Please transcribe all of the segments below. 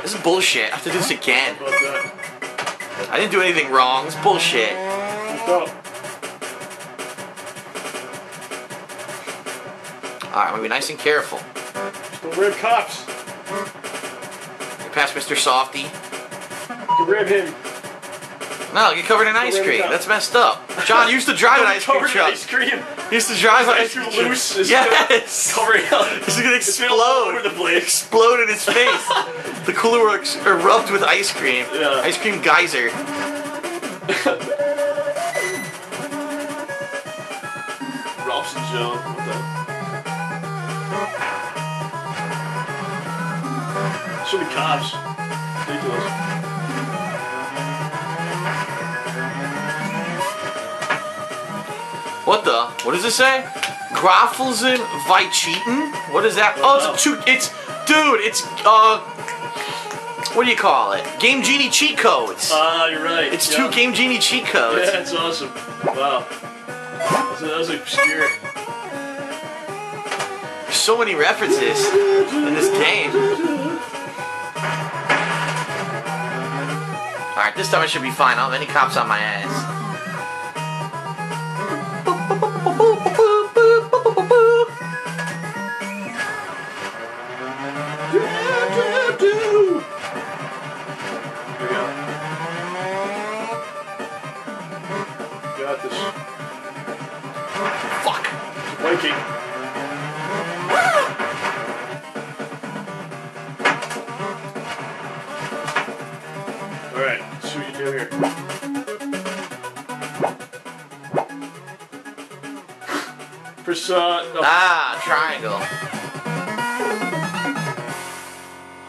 This is bullshit. I have to do this again. How about that? I didn't do anything wrong. It's bullshit. Alright, I'm gonna be nice and careful. Don't ram cops. Get past Mr. Softy. You ram him. No, get covered in ice cream. That's messed up. John used to drive an ice cream Covered in truck. ice cream. He used to drive an Ice ice cream cream loose. It's Yes. Covering up. Gonna It's all explode. over the place. Explode in his face. the cooler works are rubbed with ice cream. Yeah. Ice cream geyser. Robson Joe. What the? So many cops. Ridiculous. What the? What does it say? Graffelsen Weicheten? What is that? Oh, it's a two. It's dude. It's uh. What do you call it? Game Genie cheat codes. Ah, you're right. it's yeah. two Game Genie cheat codes. Yeah, that's awesome. Wow. So that was obscure. There's so many references in this game. Alright, this time I should be fine. I don't have any cops on my ass. No. Ah, triangle.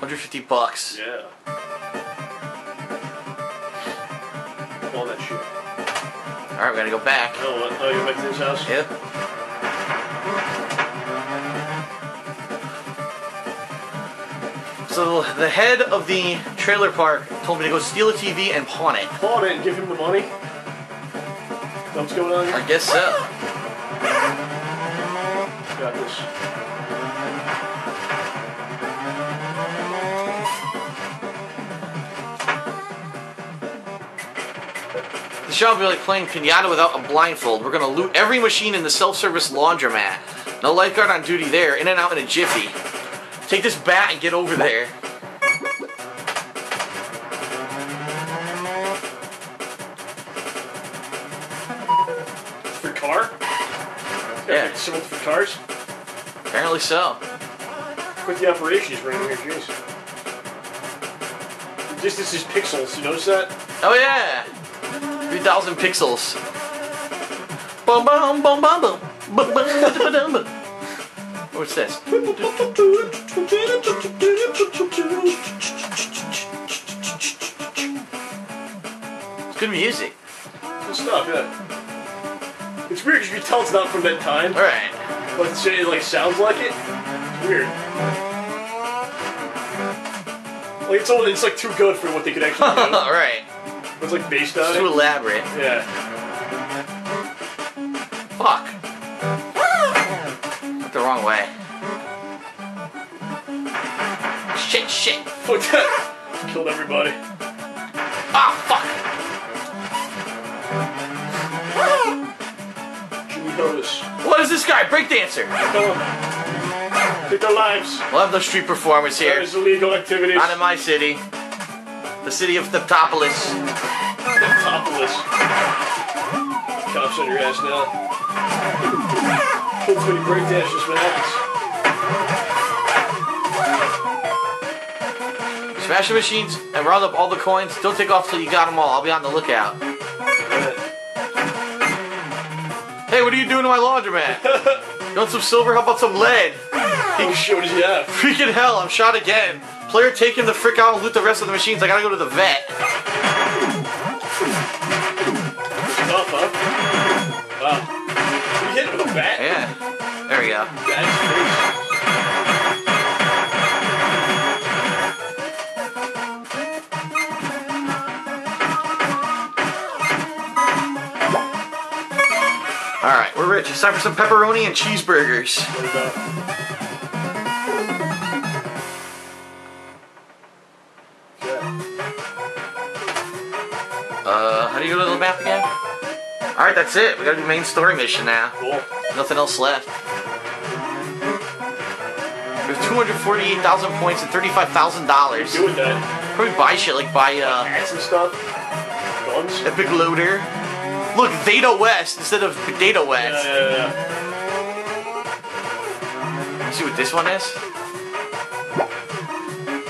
150 bucks. Yeah. All that shit. Alright, we gotta go back. Oh, what? Oh, you're back to this house? Yep. So the head of the trailer park told me to go steal a TV and pawn it. Pawn it and give him the money. What's going on I guess so. Got this. The show will be like playing pinata without a blindfold. We're gonna loot every machine in the self-service laundromat. No lifeguard on duty there. In and out in a jiffy. Take this bat and get over there. For car? Yeah. Got Someone for cars? Apparently so. Quit the operation he's running here, jeez. This, this is pixels, you notice that? Oh yeah! 3,000 pixels. Bum bum bum bum. Bum, bum, bum, bum, bum. What's this? It's good music. Good stuff, yeah. It's weird because you can tell it's not from that time, Alright. But it like sounds like it. It's weird. Like it's all, it's like too good for what they could actually do. Alright. It's like based on too it. elaborate. Yeah. Fuck. Went the wrong way. Shit, shit. Fuck. Killed everybody. Hotus. This guy? Breakdancer. Take their lives. We'll have no street performers here. There's illegal activities. Not in my city. The city of Theftropolis. Topless. Cops on your ass now. Hopefully breakdance just what happens. Smash the machines and round up all the coins. Don't take off till you got them all. I'll be on the lookout. Hey, what are you doing to my laundromat? You want some silver? How about some lead? How shit does he have? Freaking hell, I'm shot again. Player taking the frick out and loot the rest of the machines. I gotta go to the vet. Alright, we're rich. It's time for some pepperoni and cheeseburgers. What? Uh, how do you go to the map again? Alright, that's it. We gotta do main story mission now. Cool. Nothing else left. We have 248,000 points and $35,000. Do with that. Probably buy shit like buy uh, Hats and stuff. Guns. Epic Loader. Look, Theta West instead of Data West. yeah, yeah. Let's see what this one is.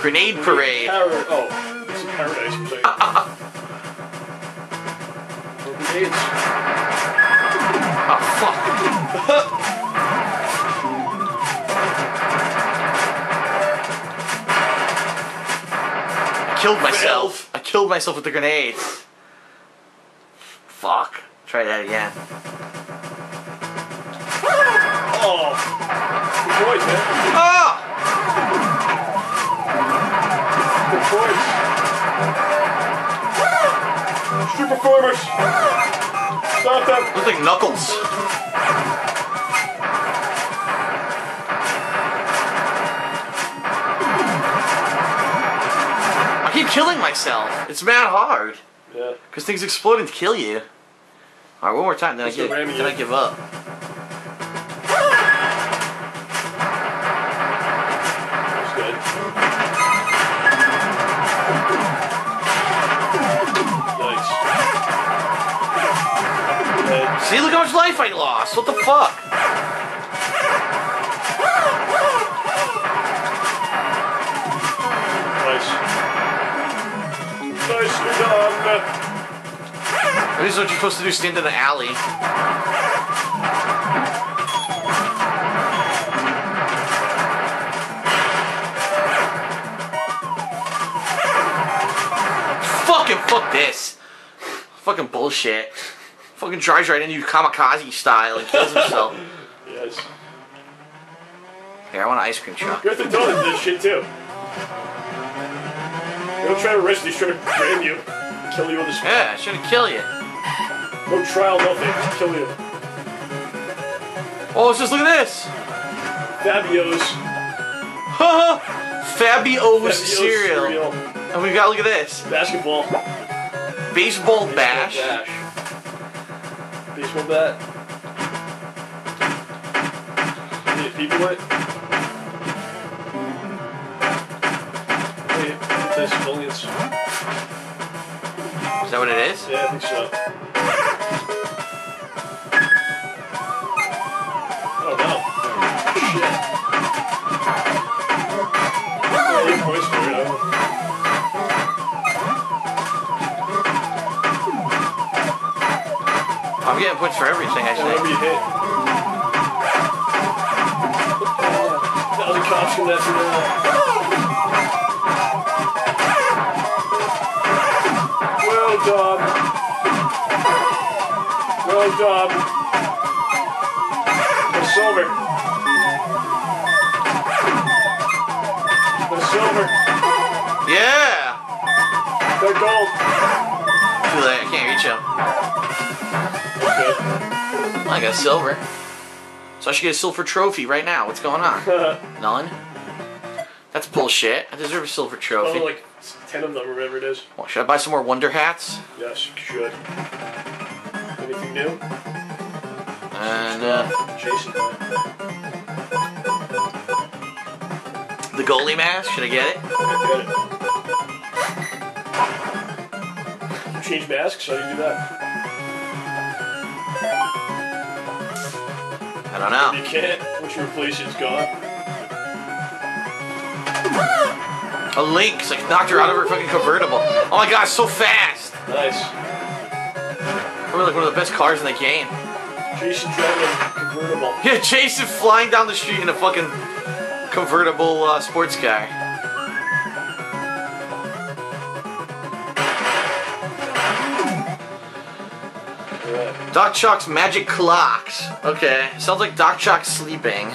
Grenade Parade. Para- oh, this is paradise. Saying. Or grenades. Oh, fuck. I killed myself. I killed myself with the grenades. Fuck. Try that again. Oh, good points, man. Ah! Good points. Street performers. Stop that! Look like Knuckles. I keep killing myself. It's mad hard. Yeah. Because things explode and kill you. Alright, one more time, then I, Let's go get, ramming then you. I give up. Nice. See, look how much life I lost. What the fuck? This is what you're supposed to do, stand in the alley. Fucking fuck this. Fucking bullshit. Fucking drives right into you kamikaze style and kills himself. Yes. Here, I want an ice cream truck. You have to tell them this shit too. Don't try to arrest you, he's trying to ram you. Kill you on the spot. Yeah, I should kill you. No trial, nothing. Kill you. Oh, it's just look at this. Fabio's. Haha. Fabio's Fabio's cereal. And we got look at this. Basketball. Baseball bash. Baseball bash. Baseball bat. People it? Wait, that's. Is that what it is? Yeah, I think so. I'm getting points for everything, I think. hit. Thousand cops after. Well done. Well done. The silver. The silver. Yeah! The gold. Too late, I can't reach him. I got silver. So I should get a silver trophy right now. What's going on? None? That's bullshit. I deserve a silver trophy. Oh, like ten of them, or whatever it is. Well, should I buy some more Wonder Hats? Yes, you should. Anything new? And uh, Jason. the goalie mask, should I get it? I get it. You change masks? How do you do that? Don't know. You can't. Once you replace it, it's gone. A Lynx, like knocked her out of her fucking convertible. Oh my god, so fast! Nice. Probably like one of the best cars in the game. Jason driving a convertible. Yeah, Jason flying down the street in a fucking convertible uh, sports car. Doc Choc's magic clocks. Okay, sounds like Doc Choc's sleeping.